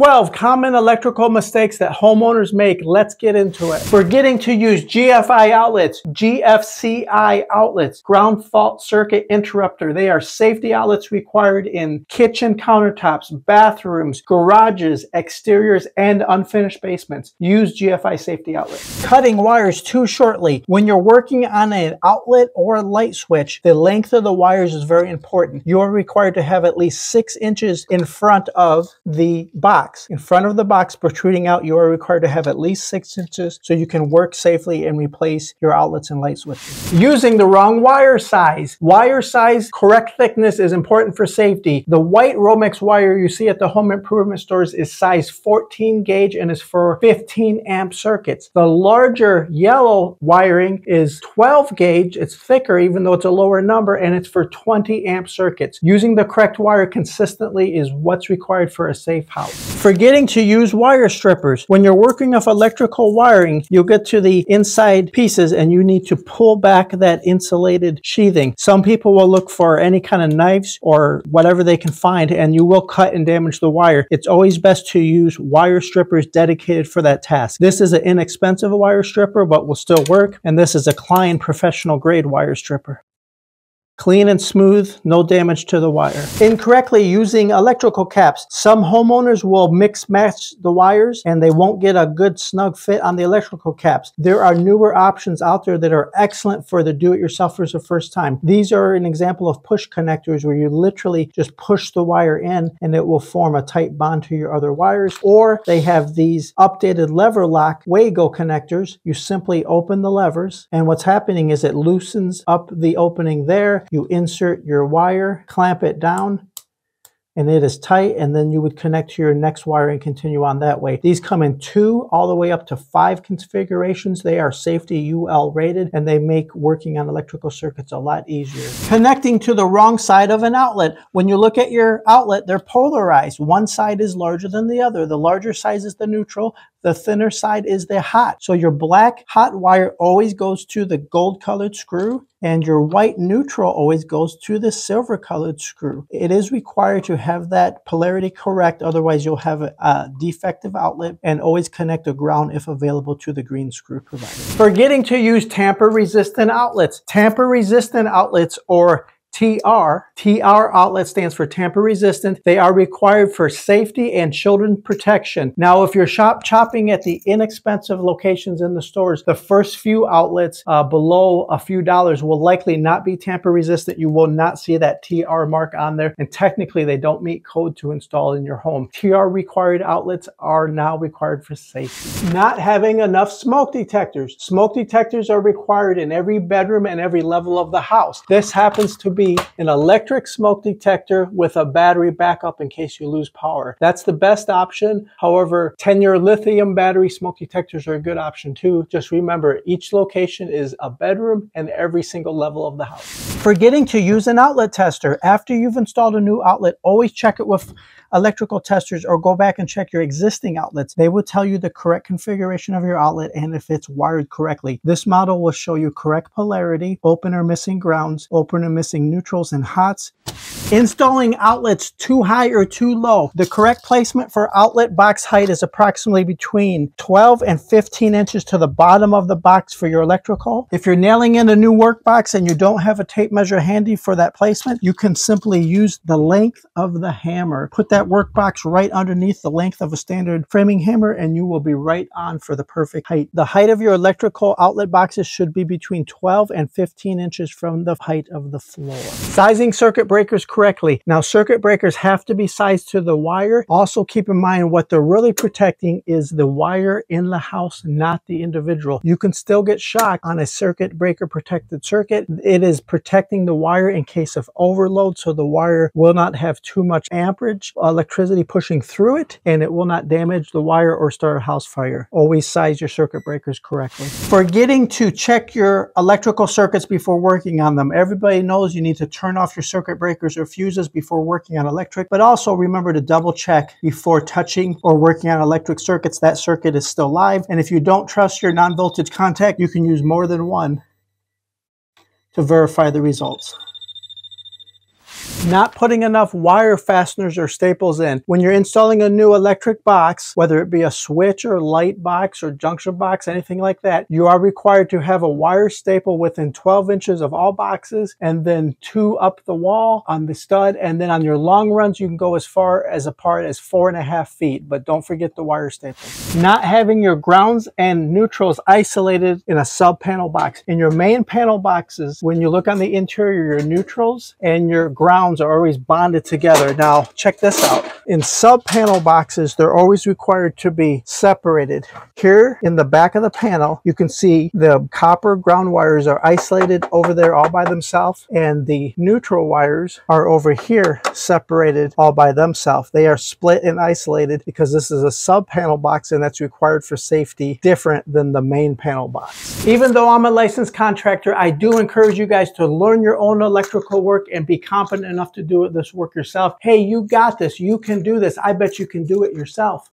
12 common electrical mistakes that homeowners make. Let's get into it. Forgetting to use GFI outlets, GFCI outlets, ground fault circuit interrupter. They are safety outlets required in kitchen countertops, bathrooms, garages, exteriors, and unfinished basements. Use GFI safety outlets. Cutting wires too shortly. When you're working on an outlet or a light switch, the length of the wires is very important. You're required to have at least six inches in front of the box. In front of the box protruding out, you are required to have at least six inches so you can work safely and replace your outlets and light switches. Using the wrong wire size. Wire size, correct thickness is important for safety. The white Romex wire you see at the home improvement stores is size 14 gauge and is for 15 amp circuits. The larger yellow wiring is 12 gauge. It's thicker even though it's a lower number and it's for 20 amp circuits. Using the correct wire consistently is what's required for a safe house. Forgetting to use wire strippers. When you're working off electrical wiring, you'll get to the inside pieces and you need to pull back that insulated sheathing. Some people will look for any kind of knives or whatever they can find and you will cut and damage the wire. It's always best to use wire strippers dedicated for that task. This is an inexpensive wire stripper but will still work and this is a Klein professional grade wire stripper. Clean and smooth, no damage to the wire. Incorrectly using electrical caps. Some homeowners will mix match the wires and they won't get a good snug fit on the electrical caps. There are newer options out there that are excellent for the do-it-yourselfers the first time. These are an example of push connectors where you literally just push the wire in and it will form a tight bond to your other wires. Or they have these updated lever lock Wago connectors. You simply open the levers and what's happening is it loosens up the opening there you insert your wire, clamp it down, and it is tight and then you would connect to your next wire and continue on that way. These come in two all the way up to five configurations. They are safety UL rated and they make working on electrical circuits a lot easier. Connecting to the wrong side of an outlet. When you look at your outlet, they're polarized. One side is larger than the other. The larger size is the neutral. The thinner side is the hot. So your black hot wire always goes to the gold colored screw and your white neutral always goes to the silver colored screw. It is required to have that polarity correct, otherwise you'll have a, a, defective outlet and always connect a ground if available to the green screw provider. Forgetting to use tamper resistant outlets. Tamper resistant outlets or TR. TR outlet stands for tamper resistant. They are required for safety and children protection. Now, if you're shop chopping at the inexpensive locations in the stores, the first few outlets uh, below a few dollars will likely not be tamper resistant. You will not see that TR mark on there. And technically, they don't meet code to install in your home. TR required outlets are now required for safety. Not having enough smoke detectors. Smoke detectors are required in every bedroom and every level of the house. This happens to be be an electric smoke detector with a battery backup in case you lose power. That's the best option. However, 10-year lithium battery smoke detectors are a good option too. Just remember, each location is a bedroom and every single level of the house. Forgetting to use an outlet tester. After you've installed a new outlet, always check it with electrical testers or go back and check your existing outlets. They will tell you the correct configuration of your outlet and if it's wired correctly. This model will show you correct polarity, open or missing grounds, open or missing neutrals and hots. Installing outlets too high or too low. The correct placement for outlet box height is approximately between 12 and 15 inches to the bottom of the box for your electrical. If you're nailing in a new work box and you don't have a tape measure handy for that placement, you can simply use the length of the hammer. Put that work box right underneath the length of a standard framing hammer and you will be right on for the perfect height. The height of your electrical outlet boxes should be between 12 and 15 inches from the height of the floor. Sizing circuit breakers. Now circuit breakers have to be sized to the wire. Also keep in mind what they're really protecting is the wire in the house, not the individual. You can still get shocked on a circuit breaker protected circuit. It is protecting the wire in case of overload so the wire will not have too much amperage electricity pushing through it and it will not damage the wire or start a house fire. Always size your circuit breakers correctly. Forgetting to check your electrical circuits before working on them. Everybody knows you need to turn off your circuit breakers or fuses before working on electric, but also remember to double check before touching or working on electric circuits that circuit is still live. And if you don't trust your non-voltage contact, you can use more than one to verify the results. Not putting enough wire fasteners or staples in. When you're installing a new electric box, whether it be a switch or light box or junction box, anything like that, you are required to have a wire staple within 12 inches of all boxes and then two up the wall on the stud. And then on your long runs, you can go as far as apart as four and a half feet, but don't forget the wire staple. Not having your grounds and neutrals isolated in a sub panel box. In your main panel boxes, when you look on the interior, your neutrals and your are always bonded together. Now, check this out. In sub panel boxes, they're always required to be separated. Here in the back of the panel, you can see the copper ground wires are isolated over there all by themselves, and the neutral wires are over here separated all by themselves. They are split and isolated because this is a sub panel box and that's required for safety different than the main panel box. Even though I'm a licensed contractor, I do encourage you guys to learn your own electrical work and be competent enough to do this work yourself. Hey, you got this. You can do this. I bet you can do it yourself.